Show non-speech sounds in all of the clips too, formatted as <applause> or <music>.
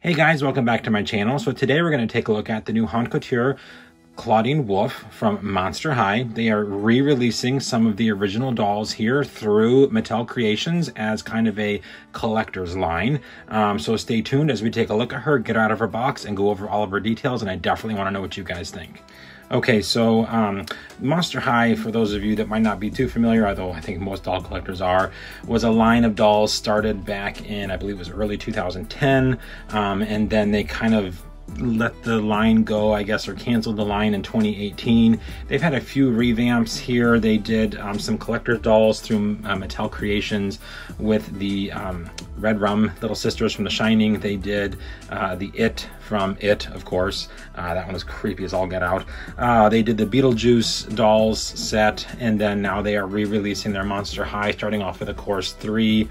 Hey guys, welcome back to my channel. So today we're going to take a look at the new Haunt Couture Clawdeen Wolf from Monster High. They are re-releasing some of the original dolls here through Mattel Creations as kind of a collector's line. Um, so stay tuned as we take a look at her, get her out of her box, and go over all of her details, and I definitely want to know what you guys think. Okay, so um, Monster High, for those of you that might not be too familiar, although I think most doll collectors are, was a line of dolls started back in, I believe it was early 2010, um, and then they kind of let the line go, I guess, or canceled the line in 2018. They've had a few revamps here. They did um, some collector's dolls through uh, Mattel Creations with the um, Red Rum Little Sisters from The Shining. They did uh, the It from It, of course. Uh, that one was creepy as all get out. Uh, they did the Beetlejuice dolls set, and then now they are re-releasing their Monster High, starting off with a Course 3.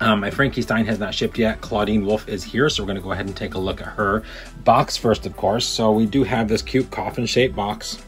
Um, my Frankie Stein has not shipped yet. Clawdeen Wolf is here, so we're going to go ahead and take a look at her box first, of course. So we do have this cute coffin-shaped box.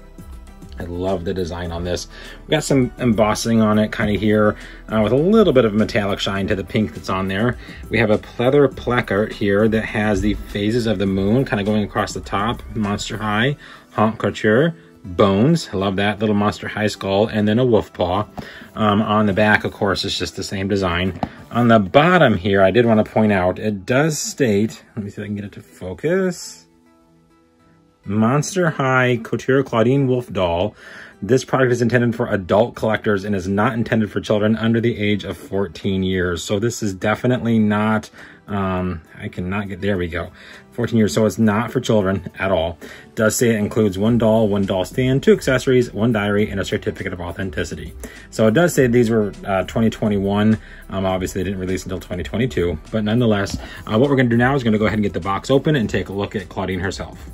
I love the design on this. We got some embossing on it kind of here uh, with a little bit of metallic shine to the pink that's on there. We have a pleather placard here that has the phases of the moon kind of going across the top. Monster High, Haunt Couture, bones. I love that little monster high skull and then a wolf paw. Um, on the back, of course, it's just the same design. On the bottom here, I did want to point out, it does state, let me see if I can get it to focus. Monster High Couture Clawdeen Wolf Doll. This product is intended for adult collectors and is not intended for children under the age of 14 years. So this is definitely not um, I cannot get, there we go. 14 years, so it's not for children at all. Does say it includes one doll, one doll stand, two accessories, one diary, and a certificate of authenticity. So it does say these were uh, 2021. Um, obviously, they didn't release until 2022, but nonetheless, uh, what we're gonna do now is gonna go ahead and get the box open and take a look at Clawdeen herself.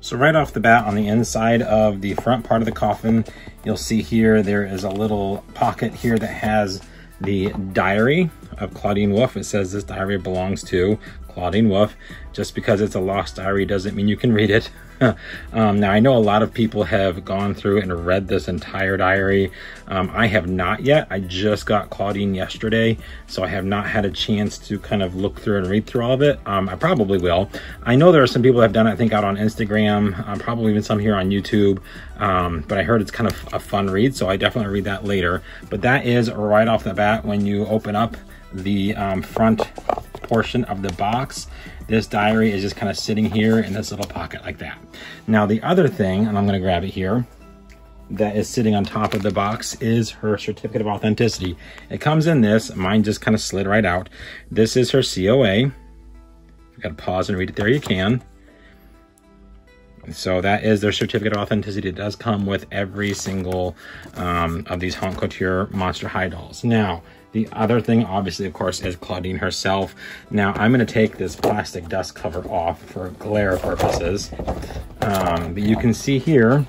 So right off the bat on the inside of the front part of the coffin, you'll see here there is a little pocket here that has the diary of Clawdeen Wolf. It says this diary belongs to Clawdeen Wolf. Just because it's a lost diary doesn't mean you can read it. <laughs> um, now, I know a lot of people have gone through and read this entire diary. Um, I have not yet. I just got Clawdeen yesterday, so I have not had a chance to kind of look through and read through all of it. Um, I probably will. I know there are some people that have done it, I think, out on Instagram, um, probably even some here on YouTube, um, but I heard it's kind of a fun read, so I definitely read that later. But that is right off the bat when you open up the um, front portion of the box. This diary is just kind of sitting here in this little pocket like that. Now the other thing, and I'm going to grab it here, that is sitting on top of the box is her certificate of authenticity. It comes in this. Mine just kind of slid right out. This is her COA. You got to pause and read it there. You can. So that is their certificate of authenticity. It does come with every single um, of these Haunt Couture Monster High dolls. Now, the other thing, obviously, of course, is Clawdeen herself. Now, I'm going to take this plastic dust cover off for glare purposes. Um, but you can see here,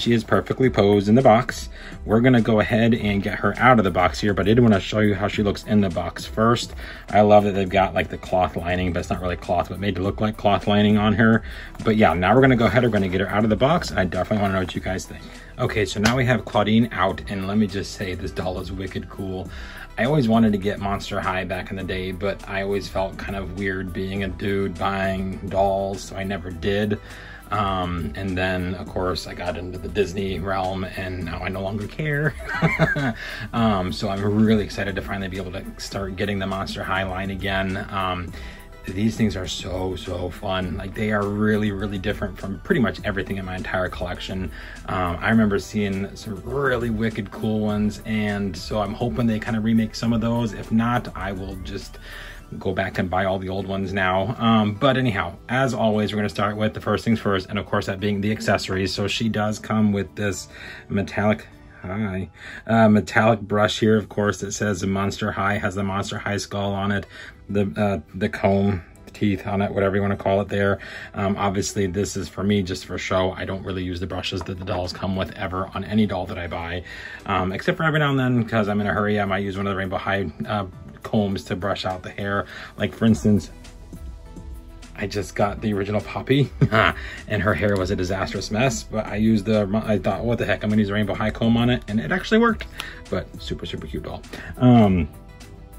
she is perfectly posed in the box. We're gonna go ahead and get her out of the box here, but I did wanna show you how she looks in the box first. I love that they've got like the cloth lining, but it's not really cloth, but made to look like cloth lining on her. But yeah, now we're gonna go ahead, we're gonna get her out of the box. I definitely wanna know what you guys think. Okay, so now we have Clawdeen out, and let me just say, this doll is wicked cool. I always wanted to get Monster High back in the day, but I always felt kind of weird being a dude buying dolls, so I never did. Um, and then, of course, I got into the Disney realm, and now I no longer care. <laughs> um, so I'm really excited to finally be able to start getting the Monster High line again. Um, these things are so so fun. Like they are really really different from pretty much everything in my entire collection. Um, i remember seeing some really wicked cool ones and so i'm hoping they kind of remake some of those. If not i will just go back and buy all the old ones now. Um, but anyhow as always we're going to start with the first things first and of course that being the accessories. So she does come with this metallic Hi. Uh, metallic brush here, of course, that says Monster High, has the Monster High skull on it. The, uh, the comb teeth on it, whatever you want to call it there. Um, obviously, this is for me just for show. I don't really use the brushes that the dolls come with ever on any doll that I buy, um, except for every now and then because I'm in a hurry. I might use one of the Rainbow High uh, combs to brush out the hair. Like for instance, I just got the original Poppy <laughs> and her hair was a disastrous mess, but I used the, I thought, what the heck, I'm gonna use a rainbow high comb on it and it actually worked, but super, super cute doll. Um,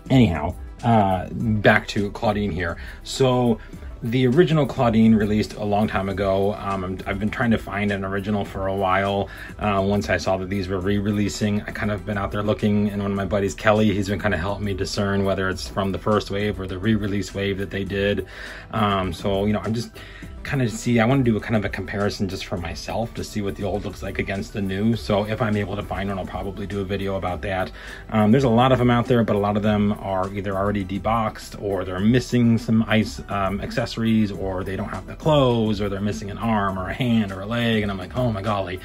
anyhow, uh, back to Clawdeen here. So the original Clawdeen released a long time ago. Um, I've been trying to find an original for a while. Uh, once I saw that these were re-releasing, I kind of been out there looking, and one of my buddies, Kelly, he's been kind of helping me discern whether it's from the first wave or the re-release wave that they did. Um, so you know, I'm just kind of see, I want to do a kind of a comparison just for myself to see what the old looks like against the new. So if I'm able to find one, I'll probably do a video about that. Um, there's a lot of them out there, but a lot of them are either already deboxed or they're missing some ice um, accessories or they don't have the clothes or they're missing an arm or a hand or a leg. And I'm like, oh my golly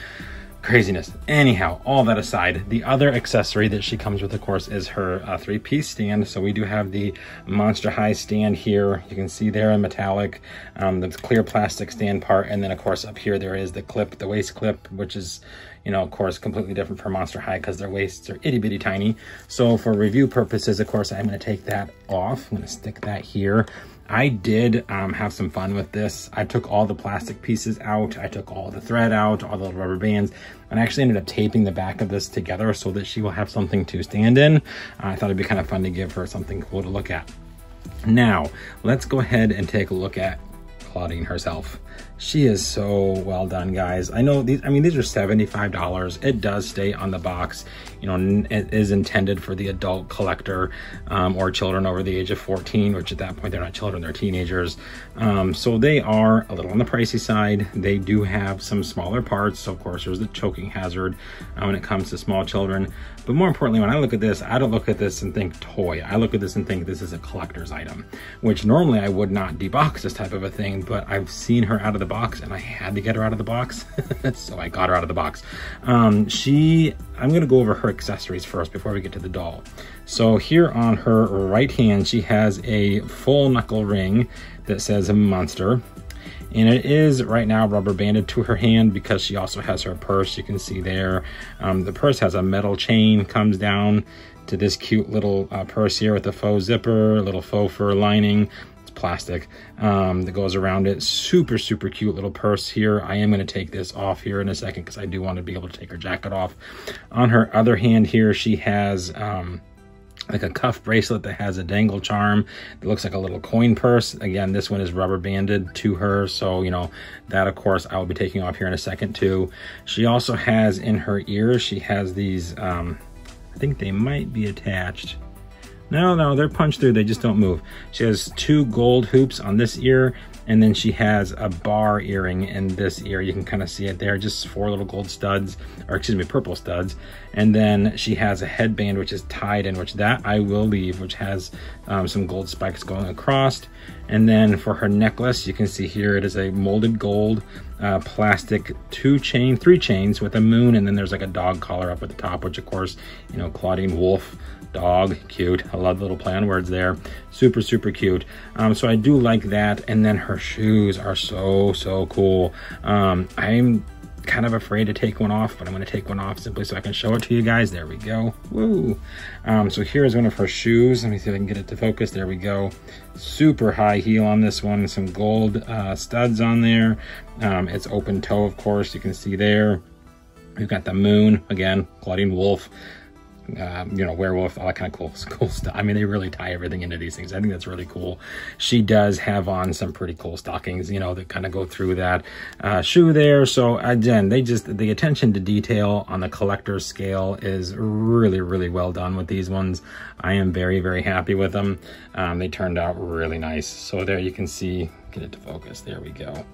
craziness. Anyhow, all that aside, the other accessory that she comes with, of course, is her uh, three-piece stand. So we do have the Monster High stand here. You can see there in metallic, um, the clear plastic stand part. And then, of course, up here, there is the clip, the waist clip, which is, you know, of course, completely different from Monster High because their waists are itty-bitty tiny. So for review purposes, of course, I'm going to take that off. I'm going to stick that here. I did um, have some fun with this. I took all the plastic pieces out. I took all the thread out, all the rubber bands, and I actually ended up taping the back of this together so that she will have something to stand in. Uh, I thought it'd be kind of fun to give her something cool to look at. Now, let's go ahead and take a look at Clawdeen herself. She is so well done, guys. I know these, I mean, these are $75. It does stay on the box. You know, it is intended for the adult collector um, or children over the age of 14, which at that point, they're not children, they're teenagers. Um, so they are a little on the pricey side. They do have some smaller parts. So of course, there's the choking hazard uh, when it comes to small children. But more importantly, when I look at this, I don't look at this and think toy. I look at this and think this is a collector's item, which normally I would not debox this type of a thing, but I've seen her out of the box and I had to get her out of the box. <laughs> so I got her out of the box. Um, she, I'm gonna go over her accessories first before we get to the doll. So here on her right hand, she has a full knuckle ring that says monster. And it is right now rubber banded to her hand because she also has her purse. You can see there. Um, the purse has a metal chain, comes down to this cute little uh, purse here with a faux zipper, little faux fur lining it's plastic um, that goes around it. Super, super cute little purse here. I am going to take this off here in a second because I do want to be able to take her jacket off. On her other hand here, she has um, like a cuff bracelet that has a dangle charm that looks like a little coin purse. Again, this one is rubber banded to her. So, you know, that of course I will be taking off here in a second too. She also has in her ears, she has these, um, I think they might be attached no, no, they're punched through. They just don't move. She has two gold hoops on this ear, and then she has a bar earring in this ear. You can kind of see it there, just four little gold studs, or excuse me, purple studs. And then she has a headband, which is tied in, which that I will leave, which has um, some gold spikes going across. And then for her necklace, you can see here, it is a molded gold uh, plastic two chain, three chains with a moon, and then there's like a dog collar up at the top, which of course, you know, Clawdeen Wolf dog, cute. I love the little play on words there. Super, super cute. Um, so I do like that. And then her shoes are so, so cool. Um, I'm kind of afraid to take one off, but I'm going to take one off simply so I can show it to you guys. There we go. Woo! Um, so here's one of her shoes. Let me see if I can get it to focus. There we go. Super high heel on this one. Some gold uh, studs on there. Um, it's open toe, of course. You can see there. We've got the moon, again, Clawdeen Wolf um, you know, werewolf, all that kind of cool, <laughs> cool stuff. I mean, they really tie everything into these things. I think that's really cool. She does have on some pretty cool stockings, you know, that kind of go through that uh, shoe there. So again, they just, the attention to detail on the collector's scale is really, really well done with these ones. I am very, very happy with them. Um, they turned out really nice. So there you can see, get it to focus. There we go.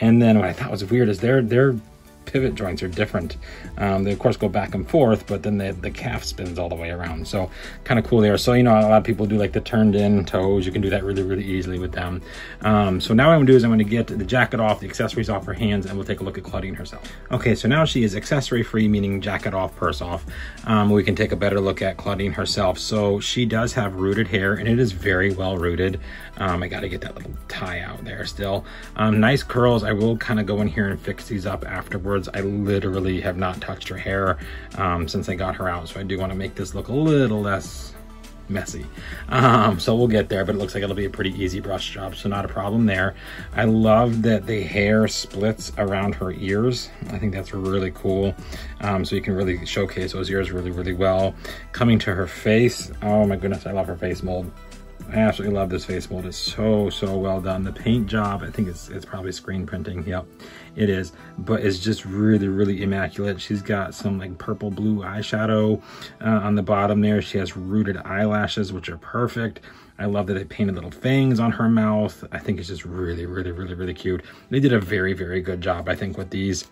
And then what I thought was weird is they're, they're pivot joints are different. Um, they of course go back and forth, but then the, the calf spins all the way around. So kind of cool there. So, you know, a lot of people do like the turned in toes. You can do that really, really easily with them. Um, so now what I'm gonna do is I'm gonna get the jacket off, the accessories off her hands, and we'll take a look at Clawdeen herself. Okay, so now she is accessory free, meaning jacket off, purse off. Um, we can take a better look at Clawdeen herself. So she does have rooted hair and it is very well rooted. Um, I gotta get that little tie out there still. Um, nice curls. I will kind of go in here and fix these up afterwards. I literally have not touched her hair um, since I got her out. So I do want to make this look a little less messy. Um, so we'll get there, but it looks like it'll be a pretty easy brush job, so not a problem there. I love that the hair splits around her ears. I think that's really cool. Um, so you can really showcase those ears really, really well. Coming to her face, oh my goodness, I love her face mold. I absolutely love this face mold. It's so, so well done. The paint job, I think it's, it's probably screen printing. Yep, it is. But it's just really, really immaculate. She's got some like purple blue eyeshadow uh, on the bottom there. She has rooted eyelashes, which are perfect. I love that they painted little fangs on her mouth. I think it's just really, really, really, really cute. They did a very, very good job, I think, with these.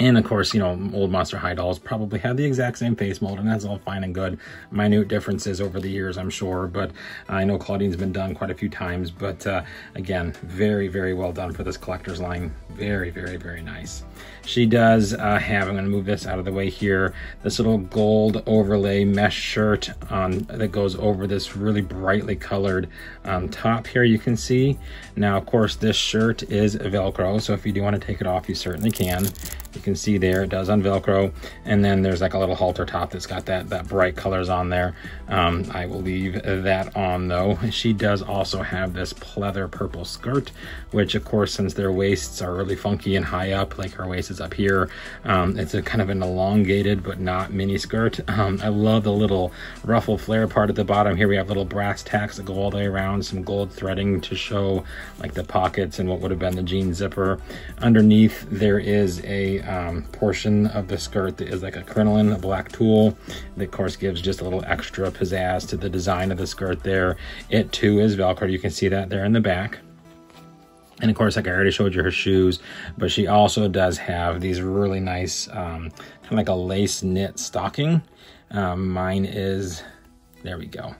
And of course, you know, old Monster High dolls probably had the exact same face mold, and that's all fine and good. Minute differences over the years, I'm sure, but I know Clawdeen's been done quite a few times. But uh, again, very, very well done for this collector's line. Very, very, very nice. She does uh, have, I'm going to move this out of the way here, this little gold overlay mesh shirt um, that goes over this really brightly colored um, top here you can see. Now, of course, this shirt is Velcro, so if you do want to take it off, you certainly can. You can see there, it does on Velcro. And then there's like a little halter top that's got that, that bright colors on there. Um, I will leave that on though. <laughs> She does also have this pleather purple skirt, which of course, since their waists are really funky and high up, like her waist is up here, um, it's a kind of an elongated but not mini skirt. <laughs> Um, I love the little ruffle flare part at the bottom. Here we have little brass tacks that go all the way around, some gold threading to show like the pockets and what would have been the jean zipper. Underneath there is a um, portion of the skirt that is like a crinoline, a black tulle, that of course gives just a little extra pizzazz to the design of the skirt there. It too is Velcro. You can see that there in the back. And of course, like I already showed you her shoes, but she also does have these really nice, um, kind of like a lace knit stocking. Um, mine is, there we go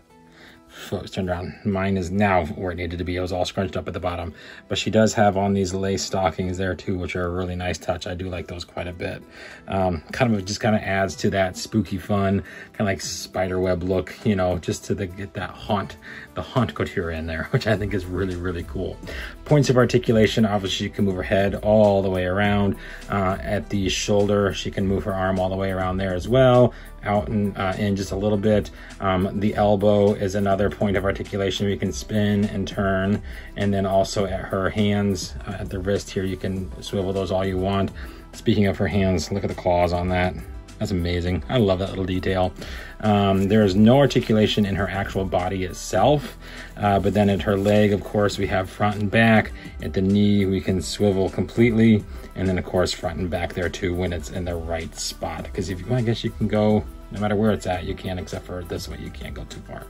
foot turned around. Mine is now where it needed to be. It was all scrunched up at the bottom. But she does have on these lace stockings there too, which are a really nice touch. I do like those quite a bit. Um, kind of just kind of adds to that spooky fun, kind of like spider web look, you know, just to the, get that haunt, the haunt couture in there, <laughs> which I think is really, really cool. Points of articulation, obviously she can move her head all the way around. Uh, at the shoulder, she can move her arm all the way around there as well out and uh, in just a little bit. Um, the elbow is another point of articulation. You can spin and turn. And then also at her hands, uh, at the wrist here, you can swivel those all you want. Speaking of her hands, look at the claws on that. That's amazing. I love that little detail. Um, there is no articulation in her actual body itself, uh, but then at her leg, of course, we have front and back. At the knee, we can swivel completely, and then of course front and back there too when it's in the right spot. Because if you, I guess you can go no matter where it's at, you can't, except for this way, you can't go too far.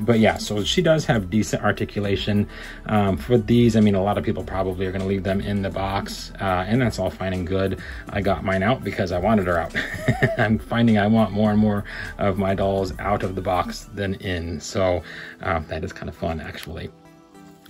But yeah, so she does have decent articulation. Um, for these, I mean, a lot of people probably are going to leave them in the box, uh, and that's all fine and good. I got mine out because I wanted her out. <laughs> I'm finding I want more and more of my dolls out of the box than in, so uh, that is kind of fun, actually.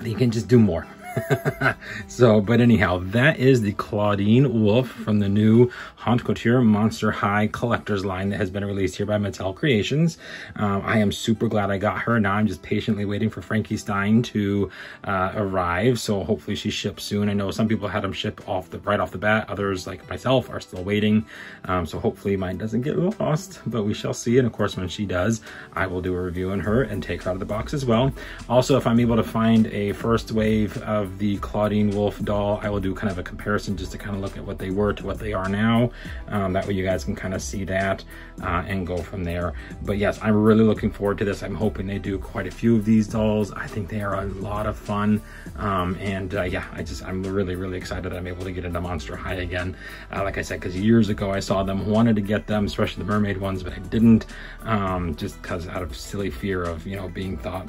You can just do more. <laughs> so, but anyhow, that is the Clawdeen Wolf from the new Haunt Couture Monster High Collector's line that has been released here by Mattel Creations. Um, I am super glad I got her. Now I'm just patiently waiting for Frankie Stein to uh, arrive. So hopefully she ships soon. I know some people had them ship off the right off the bat. Others, like myself, are still waiting. Um, so hopefully mine doesn't get lost, but we shall see. And of course, when she does, I will do a review on her and take her out of the box as well. Also, if I'm able to find a first wave of of the Clawdeen Wolf doll. I will do kind of a comparison just to kind of look at what they were to what they are now. Um, that way you guys can kind of see that uh, and go from there. But yes, I'm really looking forward to this. I'm hoping they do quite a few of these dolls. I think they are a lot of fun. Um, and uh, yeah, I just, I'm really, really excited I'm able to get into Monster High again. Uh, like I said, because years ago I saw them, wanted to get them, especially the mermaid ones, but I didn't um, just because out of silly fear of, you know, being thought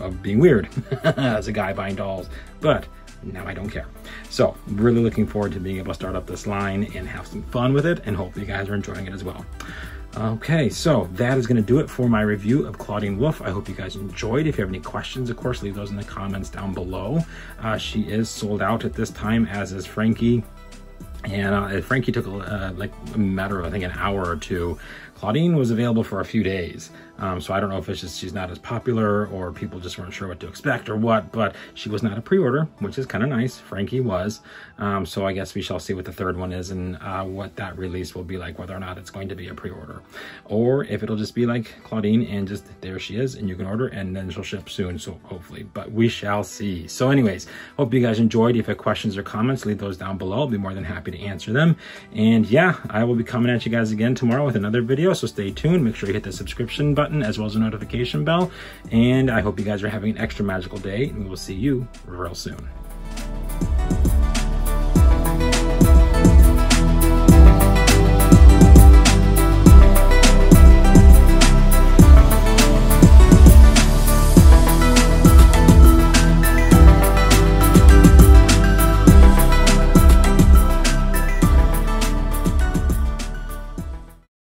of being weird <laughs> as a guy buying dolls, but now I don't care. So really looking forward to being able to start up this line and have some fun with it and hopefully you guys are enjoying it as well. Okay, so that is going to do it for my review of Clawdeen Wolf. I hope you guys enjoyed. If you have any questions, of course, leave those in the comments down below. Uh, she is sold out at this time, as is Frankie. And uh, Frankie took uh, like a matter of, I think, an hour or two Clawdeen was available for a few days. Um, so I don't know if it's just she's not as popular or people just weren't sure what to expect or what, but she was not a pre-order, which is kind of nice. Frankie was. Um, so I guess we shall see what the third one is and uh, what that release will be like, whether or not it's going to be a pre-order. Or if it'll just be like Clawdeen and just there she is and you can order and then she'll ship soon. So hopefully, but we shall see. So anyways, hope you guys enjoyed. If you have questions or comments, leave those down below. I'll be more than happy to answer them. And yeah, I will be coming at you guys again tomorrow with another video. So stay tuned. Make sure you hit the subscription button button as well as a notification bell. And I hope you guys are having an extra magical day and we will see you real soon.